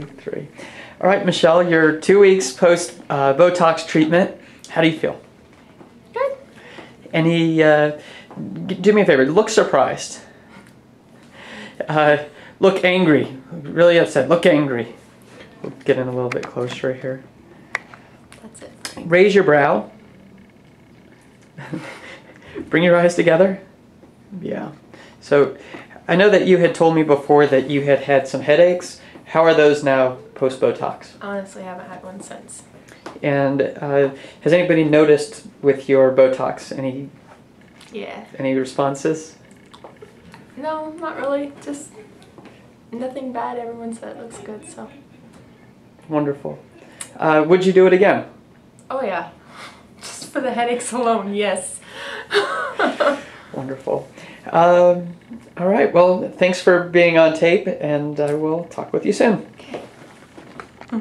Two, three. All right, Michelle, you're two weeks post uh, Botox treatment. How do you feel? Good. Any, uh, do me a favor, look surprised. Uh, look angry, really upset, look angry. We'll get in a little bit closer here. That's it. Raise your brow. Bring your eyes together. Yeah. So I know that you had told me before that you had had some headaches. How are those now post Botox? Honestly, I haven't had one since. And uh, has anybody noticed with your Botox any Yeah. any responses? No, not really. Just nothing bad. Everyone said it looks good, so. Wonderful. Uh, would you do it again? Oh yeah. Just for the headaches alone, yes. Wonderful. Um, all right. Well, thanks for being on tape, and I will talk with you soon.